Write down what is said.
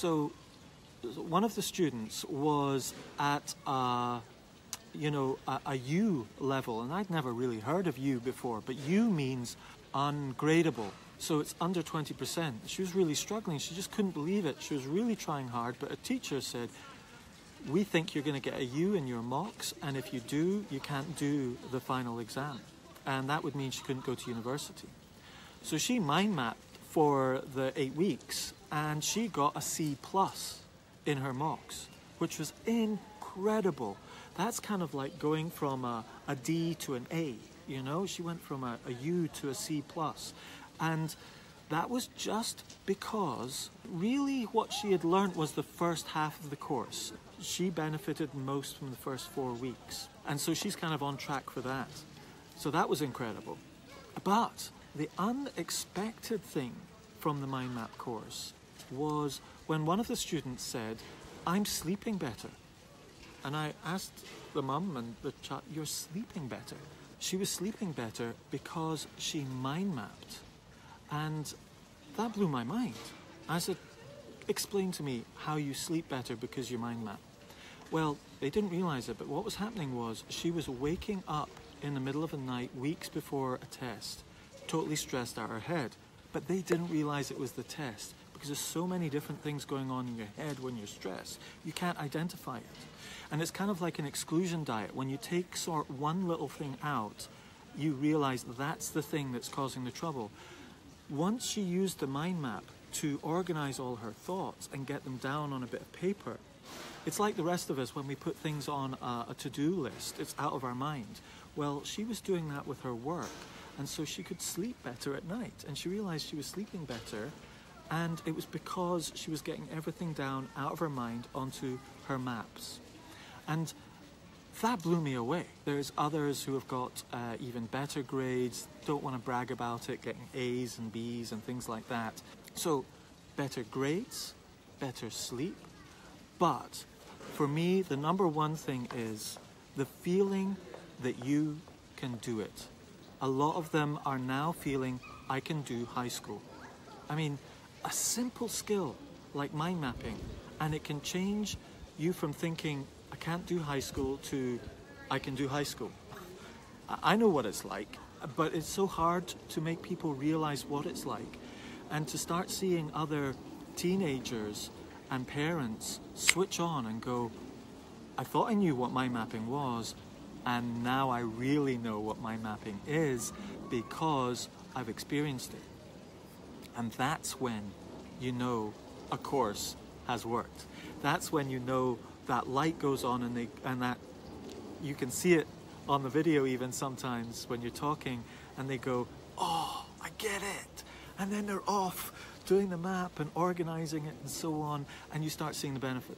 So, one of the students was at a, you know, a, a U level, and I'd never really heard of U before, but U means ungradable. So it's under 20%. She was really struggling. She just couldn't believe it. She was really trying hard, but a teacher said, We think you're going to get a U in your mocks, and if you do, you can't do the final exam. And that would mean she couldn't go to university. So she mind mapped for the eight weeks, and she got a C plus in her mocks, which was incredible. That's kind of like going from a, a D to an A. You know, she went from a, a U to a C plus, and that was just because really what she had learned was the first half of the course. She benefited most from the first four weeks, and so she's kind of on track for that. So that was incredible. But the unexpected thing from the mind map course was when one of the students said, I'm sleeping better. And I asked the mum and the child, You're sleeping better? She was sleeping better because she mind mapped. And that blew my mind. I said, Explain to me how you sleep better because you mind map. Well, they didn't realize it, but what was happening was she was waking up in the middle of the night, weeks before a test, totally stressed out her head. But they didn't realize it was the test because there's so many different things going on in your head when you're stressed. You can't identify it. And it's kind of like an exclusion diet. When you take sort one little thing out, you realize that's the thing that's causing the trouble. Once she used the mind map to organize all her thoughts and get them down on a bit of paper, it's like the rest of us when we put things on a, a to do list, it's out of our mind. Well, she was doing that with her work, and so she could sleep better at night. And she realized she was sleeping better, and it was because she was getting everything down out of her mind onto her maps. And that blew me away. There's others who have got uh, even better grades, don't want to brag about it, getting A's and B's and things like that. So, better grades, better sleep, but for me, the number one thing is the feeling that you can do it. A lot of them are now feeling, I can do high school. I mean, a simple skill like mind mapping, and it can change you from thinking, I can't do high school to I can do high school. I know what it's like, but it's so hard to make people realize what it's like and to start seeing other teenagers and parents switch on and go, I thought I knew what mind mapping was, and now I really know what mind mapping is because I've experienced it. And that's when you know a course has worked. That's when you know that light goes on and, they, and that you can see it on the video even sometimes when you're talking and they go, Oh, I get it. And then they're off doing the map and organizing it and so on, and you start seeing the benefit.